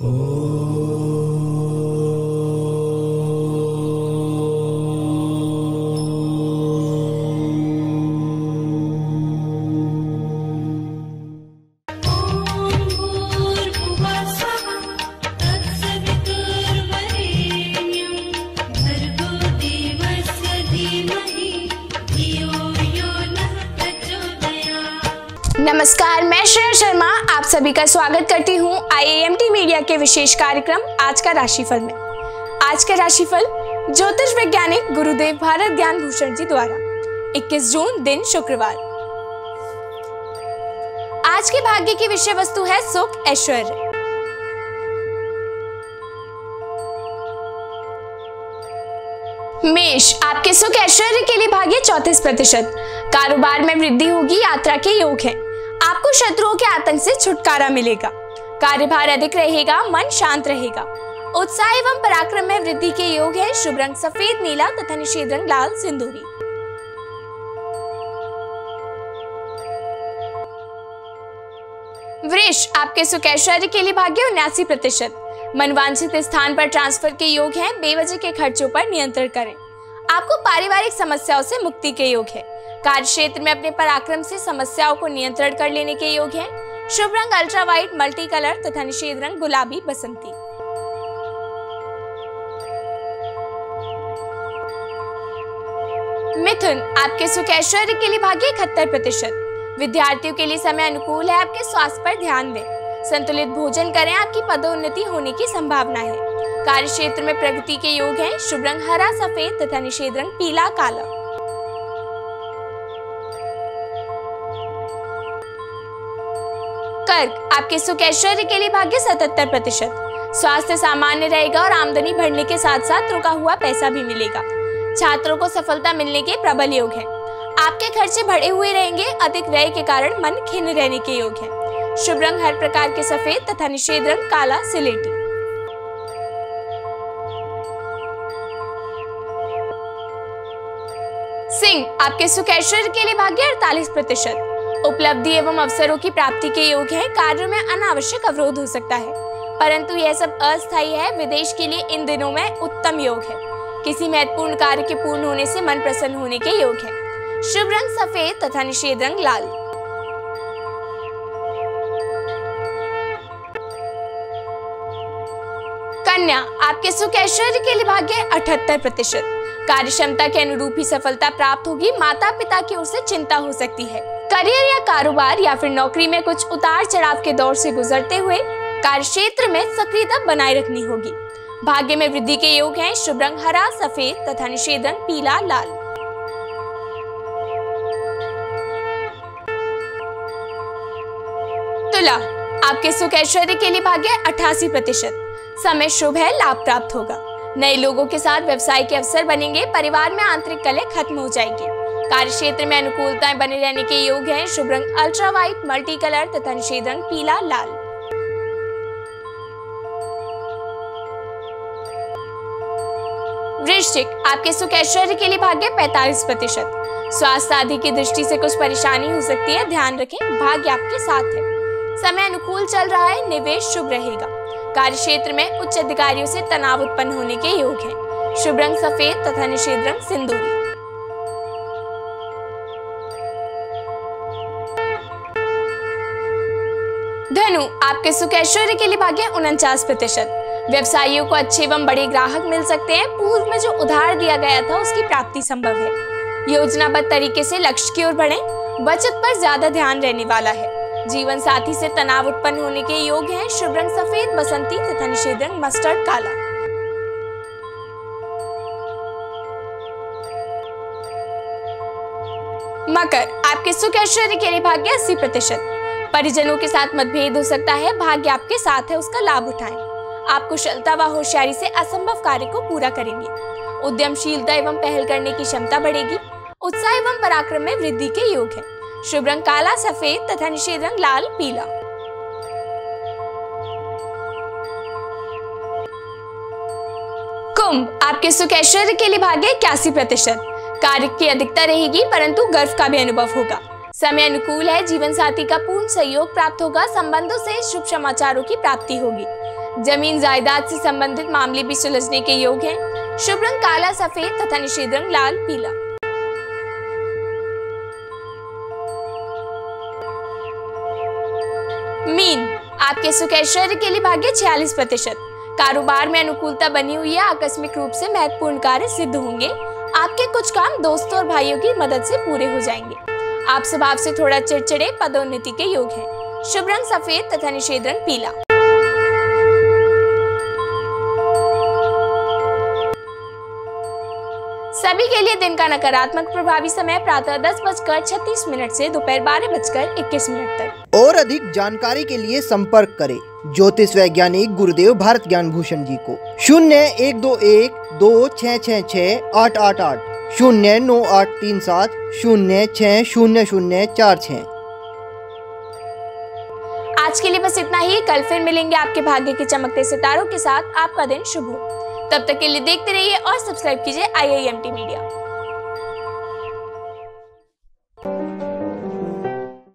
Oh. नमस्कार, मैं श्रेया शर्मा, आप सभी का स्वागत करती हूँ आईएएमटी मीडिया के विशेष कार्यक्रम, आज का राशिफल में। आज का राशिफल, ज्योतिष वैज्ञानिक गुरुदेव भारत ज्ञान भूषण जी द्वारा 21 जून दिन शुक्रवार। आज के भाग्य की विषय वस्तु है सुख, ऐश्वर्य। मेष, आपके सुख, ऐश्वर्य के लिए भाग्य चौतीस प्रतिशत। कारोबार में वृद्धि होगी, यात्रा के योग है। आपको शत्रुओं के आतंक से छुटकारा मिलेगा। कार्यभार अधिक रहेगा, मन शांत रहेगा। उत्साह एवं पराक्रम में वृद्धि के योग है। शुभ रंग सफ़ेद, नीला तथा निषेध रंग लाल, सिंदूरी। वृष, आपके सुख ऐश्वर्य के लिए भाग्य उन्यासी प्रतिशत। मनवांछित स्थान पर ट्रांसफ़र के योग हैं। बेवजह के खर्चों पर नियंत्रण करें। आपको पारिवारिक समस्याओं से मुक्ति के योग है। कार्य क्षेत्र में अपने पराक्रम से समस्याओं को नियंत्रण कर लेने के योग है। शुभ रंग अल्ट्रा व्हाइट मल्टी कलर तथा निषेध रंग, गुलाबी, बसंती। मिथुन, आपके सुख ऐश्वर्य के लिए भाग्य इकहत्तर प्रतिशत। विद्यार्थियों के लिए समय अनुकूल है आपके स्वास्थ्य पर ध्यान दें। संतुलित भोजन करें, आपकी पदोन्नति होने की संभावना है। कार्य क्षेत्र में प्रगति के योग हैं। शुभ रंग हरा, सफ़ेद तथा निषेध रंग पीला, काला। कर्क आपके सुख ऐश्वर्य के लिए भाग्य सतहत्तर प्रतिशत। स्वास्थ्य सामान्य रहेगा और आमदनी बढ़ने के साथ साथ रुका हुआ पैसा भी मिलेगा। छात्रों को सफलता मिलने के प्रबल योग है। आपके खर्चे बढ़े हुए रहेंगे, अधिक व्यय के कारण मन खिन्न रहने के योग है। शुभ रंग हर प्रकार के सफ़ेद तथा निषेध रंग काला सिलेटी। सिंह, आपके सुख ऐश्वर्य के लिए भाग्य अड़तालीस प्रतिशत। उपलब्धि एवं अवसरों की प्राप्ति के योग है। कार्यों में अनावश्यक अवरोध हो सकता है। परंतु यह सब अस्थायी है। विदेश के लिए इन दिनों में उत्तम योग है। किसी महत्वपूर्ण कार्य के पूर्ण होने से मन प्रसन्न होने के योग है। शुभ रंग सफ़ेद तथा निषेध रंग लाल। कन्या, आपके सुख ऐश्वर्य के लिए भाग्य अठहत्तर प्रतिशत। कार्य क्षमता के अनुरूप ही सफलता प्राप्त होगी माता पिता की ओर से चिंता हो सकती है। करियर या कारोबार या फिर नौकरी में कुछ उतार चढ़ाव के दौर से गुजरते हुए कार्य क्षेत्र में सक्रियता बनाए रखनी होगी। भाग्य में वृद्धि के योग हैं, शुभ रंग हरा, सफ़ेद तथा निषेध रंग पीला, लाल। तुला, आपके सुख ऐश्वर्य के लिए भाग्य अठासी प्रतिशत। समय शुभ है, लाभ प्राप्त होगा। नए लोगों के साथ व्यवसाय के अवसर बनेंगे, परिवार में आंतरिक कलह खत्म हो जाएगी। कार्य क्षेत्र में अनुकूलताएँ बने रहने के योग हैं, शुभ रंग अल्ट्रा व्हाइट मल्टी कलर तथा निषेध रंग पीला, लाल। वृश्चिक, आपके सुख ऐश्वर्य के लिए भाग्य 45 प्रतिशत। स्वास्थ्य आदि की दृष्टि से कुछ परेशानी हो सकती है, ध्यान रखें, भाग्य आपके साथ है। समय अनुकूल चल रहा है, निवेश शुभ रहेगा। कार्य क्षेत्र में उच्च अधिकारियों से तनाव उत्पन्न होने के योग हैं। शुभ रंग सफ़ेद तथा निषेध रंग सिंदूरी। धनु, आपके सुख ऐश्वर्य के लिए भाग्य उनचास प्रतिशत। व्यवसायियों को अच्छे एवं बड़े ग्राहक मिल सकते हैं। पूर्व में जो उधार दिया गया था, उसकी प्राप्ति संभव है। योजनाबद्ध तरीके से लक्ष्य की ओर बढ़े। बचत पर ज़्यादा ध्यान रहने वाला है। जीवन साथी से तनाव उत्पन्न होने के योग हैं शुभ रंग सफ़ेद, बसंती तथा निषेध रंग मस्टर्ड काला। मकर, आपके सुख ऐश्वर्य के लिए भाग्य अस्सी प्रतिशत। परिजनों के साथ मतभेद हो सकता है, भाग्य आपके साथ है, उसका लाभ उठाएँ। आप कुशलता व होशियारी से असंभव कार्य को पूरा करेंगे। उद्यमशीलता एवं पहल करने की क्षमता बढ़ेगी। उत्साह एवं पराक्रम में वृद्धि के योग है। शुभ रंग काला, सफ़ेद तथा निषेध रंग लाल, पीला। कुंभ, आपके सुख ऐश्वर्य के लिए भाग्य इक्यासी प्रतिशत। कार्य की अधिकता रहेगी, परंतु गर्व का भी अनुभव होगा। समय अनुकूल है जीवन साथी का पूर्ण सहयोग प्राप्त होगा, संबंधों से शुभ समाचारों की प्राप्ति होगी। ज़मीन जायदाद से संबंधित मामले भी सुलझने के योग हैं। शुभ रंग काला, सफ़ेद तथा निषेध रंग लाल, पीला। मीन, आपके सुख ऐश्वर्य के लिए भाग्य 46 प्रतिशत। कारोबार में अनुकूलता बनी हुई है आकस्मिक रूप से महत्वपूर्ण कार्य सिद्ध होंगे, आपके कुछ काम दोस्तों और भाइयों की मदद से पूरे हो जाएँगे। आप स्वभाव से थोड़ा चिड़चिड़े, पदोन्नति के योग हैं। शुभ रंग सफ़ेद तथा निषेध रंग पीला। सभी के लिए दिन का नकारात्मक प्रभावी समय प्रातः दस बजकर छत्तीस मिनट से दोपहर बारह बजकर इक्कीस मिनट तक। और अधिक जानकारी के लिए संपर्क करें ज्योतिष वैज्ञानिक गुरुदेव भारत ज्ञान भूषण जी को। शून्य एक दो एक दो छः छः छः आठ आठ आठ शून्य नौ आठ तीन सात शून्य छः शून्य शून्य चार छः आज के लिए बस इतना ही। कल फिर मिलेंगे आपके भाग्य के चमकते सितारों के साथ। आपका दिन शुभ हो। तब तक के लिए देखते रहिए और सब्सक्राइब कीजिए I I M T media